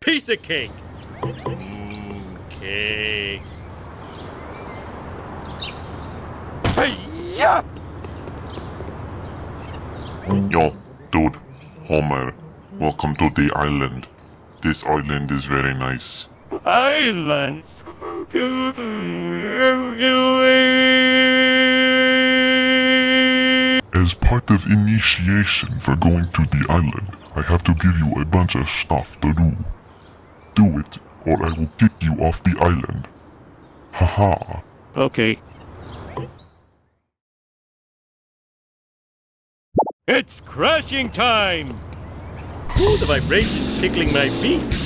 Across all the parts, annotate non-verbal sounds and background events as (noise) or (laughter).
Piece of cake. Mm, cake. Hey-ya! Yo, dude, Homer, welcome to the island. This island is very nice. Island. As part of initiation for going to the island, I have to give you a bunch of stuff to do. Do it, or I will kick you off the island. Haha. Okay. It's crashing time! Ooh, the vibration tickling my feet.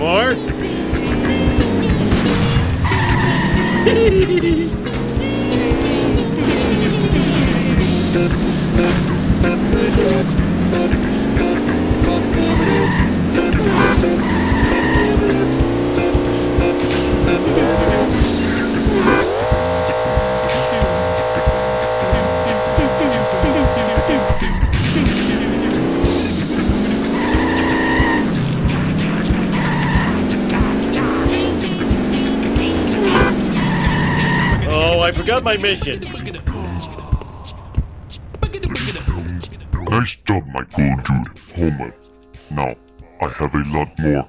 More? (laughs) I forgot my mission. Nice job, my cool dude, Homer. Now, I have a lot more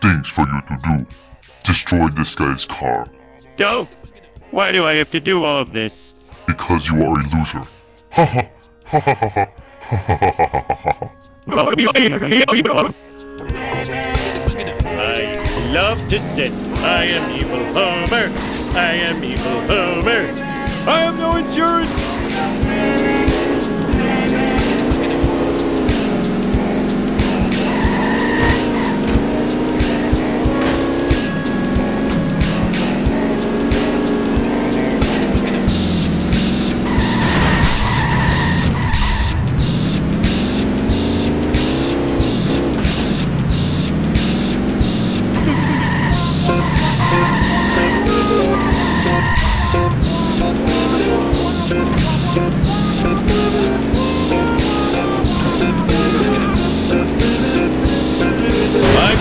things for you to do. Destroy this guy's car, Don't! Why do I have to do all of this? because you are a loser. Ha ha ha ha ha ha ha ha ha ha ha ha. Love to sit. I am evil Homer. I am evil Homer. I have no insurance. My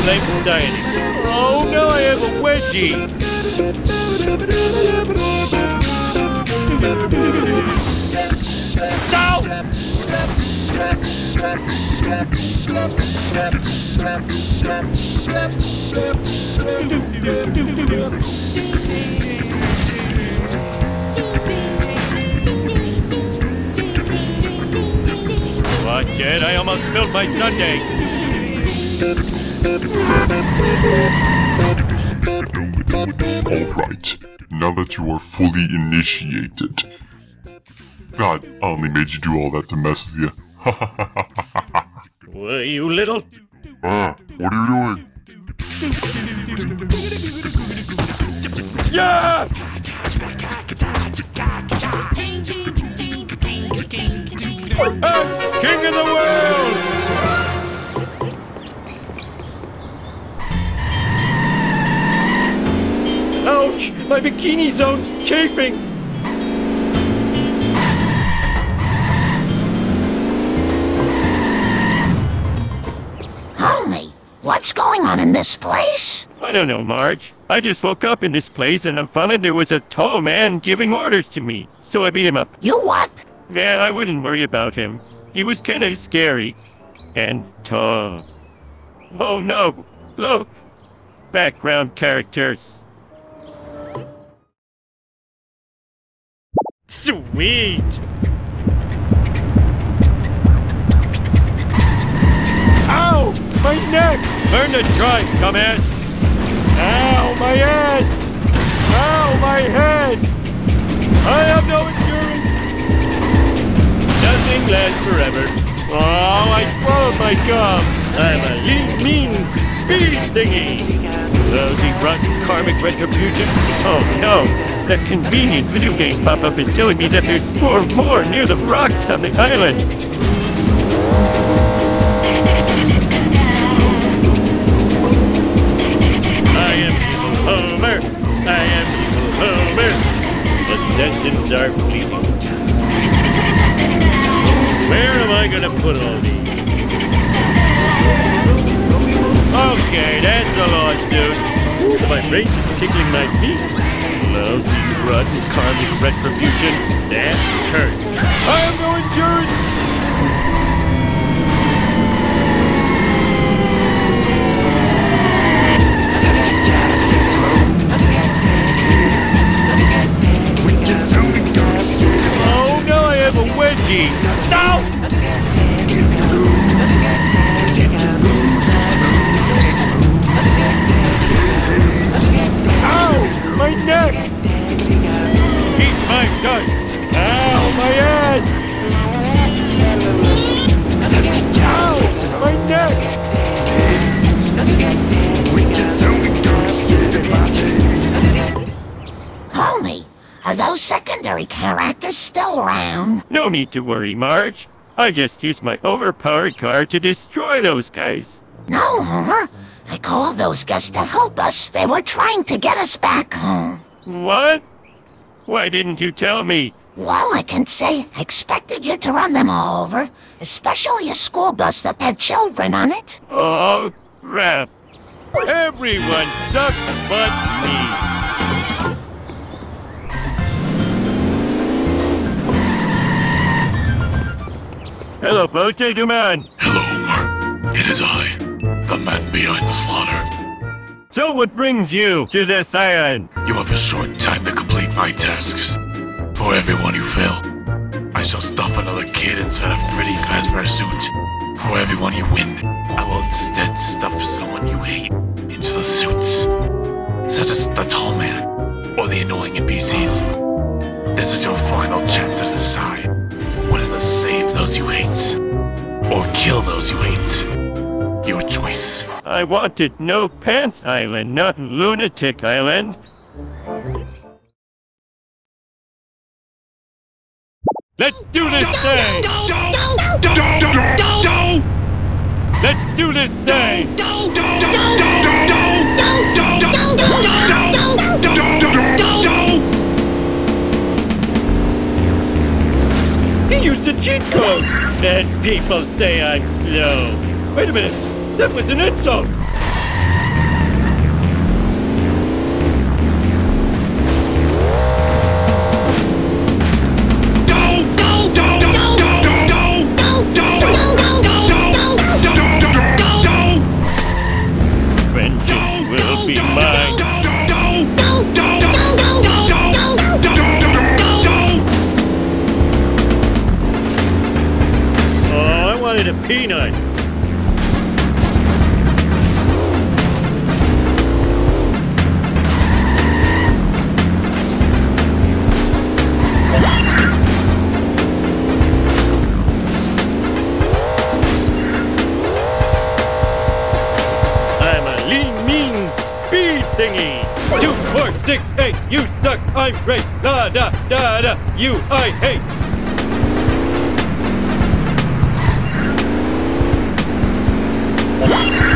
blame's dieting. Oh no, I have a wedgie. No! Watch it, I almost spilled my sundae. Alright, now that you are fully initiated. God, I only made you do all that to mess with you. Well, you little... (laughs) ah, what are you doing? Yeah! I'm king of the world! Ouch! My bikini zone's chafing! Homie, what's going on in this place? I don't know, Marge. I just woke up in this place and I found there was a tall man giving orders to me. So I beat him up. You what? Yeah, I wouldn't worry about him. He was kind of scary. And tall. Oh no! Look! background characters. Sweet! Ow! My neck! Learn to drive, dumbass! Ow, my ass! Ow, my head! I have no insurance! Nothing lasts forever. Oh, I swallowed my gum! I'm a lean, mean speed thingy! Lousy, rotten karmic retribution? Oh no! That convenient video game pop-up is telling me that there's four more near the rocks on the island! I am Evil Homer. I am Evil Homer. The legends are fleeting. Where am I gonna put all these? Okay, that's a lot, dude. Ooh, the vibrations tickling my feet. Lousy, rotten karmic retribution. That hurts. I have no insurance. Have need to worry, Marge. I just used my overpowered car to destroy those guys. No, Homer. I called those guys to help us. They were trying to get us back home. What? Why didn't you tell me? Well, I can say I expected you to run them all over, especially a school bus that had children on it. Oh, crap. Everyone sucks but me. Hello, Pote Duman. Hello, Omar. It is I, the man behind the slaughter. So what brings you to this island? You have a short time to complete my tasks. For everyone you fail, I shall stuff another kid inside a Freddy Fazbear suit. For everyone you win, I will instead stuff someone you hate into the suits. Such as the tall man, or the annoying NPCs. This is your final chance to decide whether to save those you hate, or kill those you hate. Your choice. I wanted No Pants Island, not Lunatic Island. Let's do this thing! Let's do this thing! And people say I'm slow. Wait a minute, that was an insult! thingy. Two, four, six, eight, you suck, I'm great. Da da da da, you I hate. Yeah.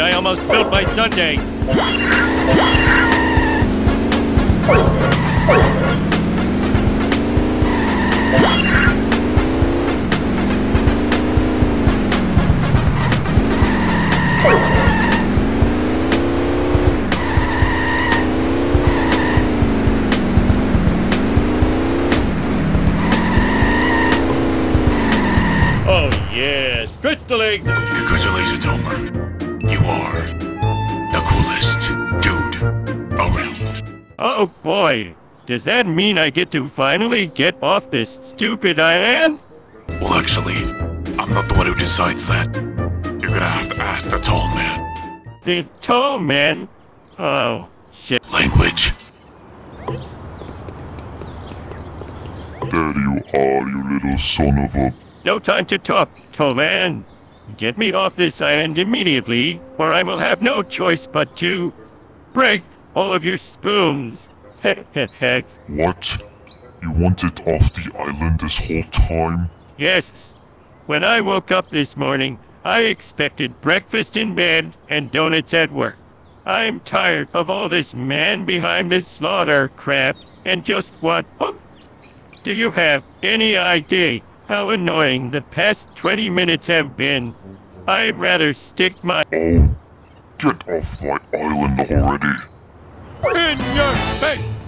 I almost spilled my sundae. Oh yeah. Congratulations, Homer. You are the coolest dude around. Oh boy, does that mean I get to finally get off this stupid island? Well, actually, I'm not the one who decides that. You're gonna have to ask the tall man. The tall man? Oh, shit. Language. There you are, you little son of a... No time to talk, tall man. Get me off this island immediately, or I will have no choice but to break all of your spoons. (laughs) What? You wanted off the island this whole time? Yes. When I woke up this morning, I expected breakfast in bed and donuts at work. I'm tired of all this man behind the slaughter crap and just what... Oh, do you have any idea how annoying the past 20 minutes have been? I'd rather stick my Oh, get off my island already. in your face!